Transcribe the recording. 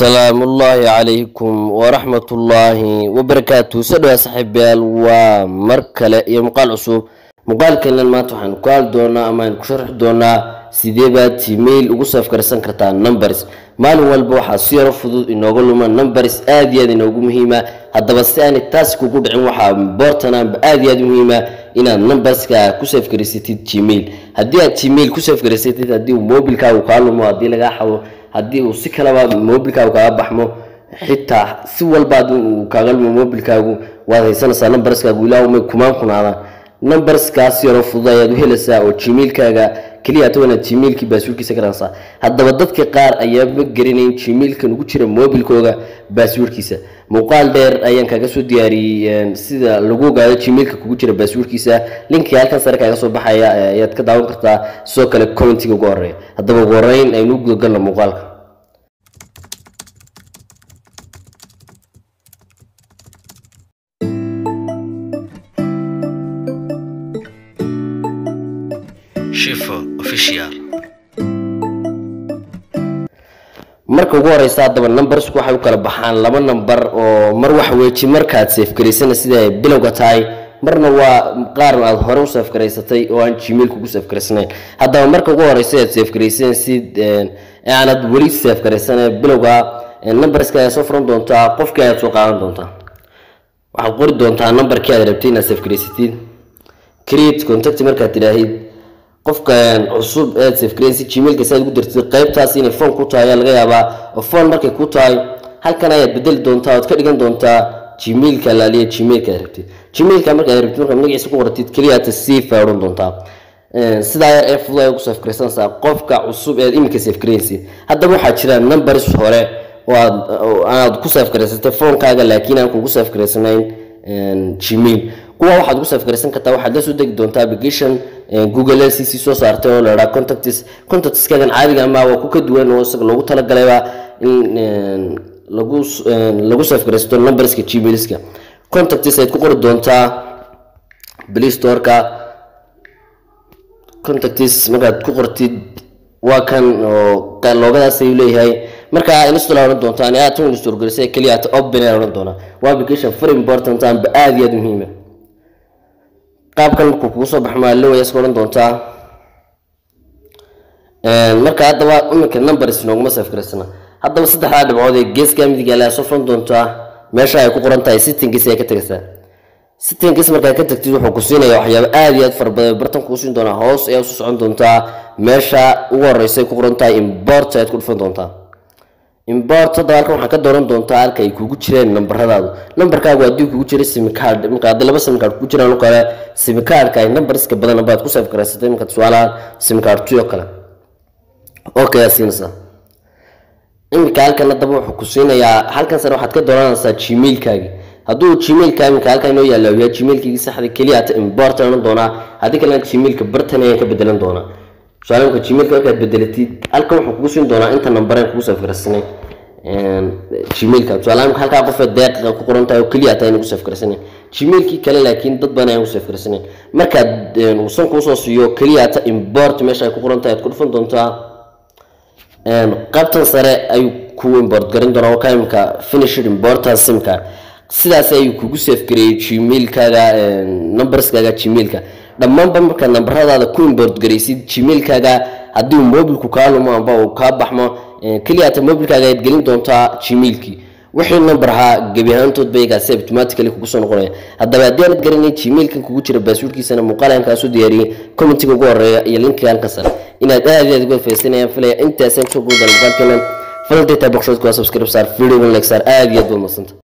asalaamu ullaahi calaykum waraxmatullaahi wabarakaatu soo dhawaa waa mar kale iyo muuqaal cusub. Muuqaalkeenan maanta waxaan ku hadli doonaa ama aan ku sharxi doonaa sidee baad gmail ugu safgarsan kartaa numbers. Maalin walba waxaa si yaro fudud inooga luma numbers aad iyo aad inoogu muhiima. Haddaba si aanay taas kugu dhicin waxaa bortanaanba aad iyo aad muhiima inaad numberska ku safgarisatid gmail. Haddii aad gmail ku safgarisatid haddii mobilkaagu kaa lumo haddii lagaa xabo haddii uu si kalaba mobilkaagu kaaga baxmo xitaa si walba haddii uu kaaga lumo mobilkaagu waad haysanaysaa numberskaagu ilaa umay kumaan kunaadaan numberskaas yaroo fudud ayaad u helaysaa oo gmailkaaga keliya inaad gmailkii baaswirkiisa ka raansaa haddaba dadka qaar ayaa ma garanayn gmailkan ugu jira mobilkooga baaswirkiisa. Muuqaal dheer ayaan kaaga soo diyaariyey sida lagu ogaado gmailka kugu jira baaswirkiisa. Linkii halkan sare kaaga soo baxaya ayaad ka daawan kartaa. Sidoo kale commentiga ugu horreeya haddaba ugu horeyn aynu gudagalno muuqaalka marka ugu horeysa haddaba numbersku waxay u kala baxaan laba number oo mar wax weeji markaad safgaraysana sida bilowga tahay. Marna waa qaar aad hore u safgaraysatay oo aan gmail kugu safgaraysnayn haddaba marka ugu horeysa aad safgaraysan si aanad weli safgaraysan bilowga numberska ayaa soo furan doontaa qofkii ayaad soo qaadan doontaa. Waxaad qori doontaa numberkii aad rabtay inaad safgaraysatid create contact markaad tidhaahid qofkan cusub eed safgaraysi gmailka si aad ugu dirtid qaybtaas inay phone ku tahay ayaa laga yaabaa oo phone markay ku tahay halkan ayaad bedeli doontaa ood ka dhigan doontaa gmailka laaliya gmailka aad rabtid. Gmailka markaad rabtid markaad magaciisa ku qoratid keliyaata aad odhan doontaa. Sidaa ee fudud ayaad ku safgaraysanaysaa qofka cusub eed iminka safgaraysid haddaba waxaa jira numbers hore oo aad aad ku safgaraysatay phonekaaga laakiin aan kugu safgaraysanayn gmail kuwa waxaad ku safgaraysan kartaa waxaad la soo degi doontaa application google lcc soo saartay oo la dhaha contacts contactskaagan caadiga ama ku ka duwan oo isaga loogu talagalayba in lagu lagu safgaraysto numberska gmailska. Contacts ayaad ku qori doontaa play storeka. Contacts markaad ku qortid waa kan oo loogadaas ayuu leeyahay. Markaa install odhan doontaa ani aad tan install garisay keliya aad open odhan doonaa. Waa application very important amba aad iyo aad muhiima qaabkan markuu kugu soo iska odhan doontaa. Marka haddaba iminka numbers nooguma safgaraysana haddaba saddexdaa dhibcood ee geeska midiga ayaa soo furan doontaa meesha ay ku qoran tahay sittingis ayaa ka tegaysaa sittingis markaad ka tagtid wuxuu ku siinaya waxyaabo aad iyo aad fara badan. Bartan kuu siin doonaa hoos ayaa u soo socon doontaa. Meesha ugu horeysa ay ku qoran tahay import ayaad ku dhufan doontaa import hadda halkan waxaa ka dooran doontaa halka ay kugu jireen nambaradaadu. Nambarkaagu haddii kugu jira simicard haddii laba simicard kugu jiraan oo kale simicardka ay numberska badan baad ku safgaraysatay marka tusaalahaan simicard two oo kale. Okay aad siinaysaa halkan haddaba wuxuu ku siinayaa halkan sare waxaad ka dooranaysaa gmailkaagi. Hadduu gmailka iminka halkan inoo yaalla yahay gmailkigi saxda keliya ata doonaa haddii kalena gmailka bartan ayaan ka bedelan doonaa tusaale marka gmailka markaad bedelatid halkan wuxuu kugu siin doonaa inta nambareen kugu safgarsanay gmailka tusaale marka halkaa qofee deeqa ku qoran tahay oo keliya taa inagu safgarsanay gmailkii kale laakiin dad badan ayaan ku safgarsanay markaad uusan kuusoo siiyo keliya ata import meesha ay ku qoran tahay aad ku dhufan doontaa qaybtan sare ayuu ku import garin doonaa oo ka imika finished important simka sidaas ayuu kugu safgareeyey gmailkaaga numberskaaga gmailka dhammaanba markaad nambaradaada ku import garaysid gmailkaaga haddii uu mobilku kaa lumo amba uu kaa baxmo keliyaata mobilkaaga ayaad gelin doontaa gmailkii wixii number ahaa gebi ahaantoodba iyagaasi automatically kugu soo noqonaya. Haddaba haddii aanad garanay gmailkan kugu jira baaswirkiisana muuqaal aan diyaariyey commentiga ugu horreeya iyo linkiga sare inaad aad aad uga faysanayaan filaya intaasaan ku soo guudala muuqaalkenan boqshoodka waa subscribe saar video like aad iyo aad baad madsanta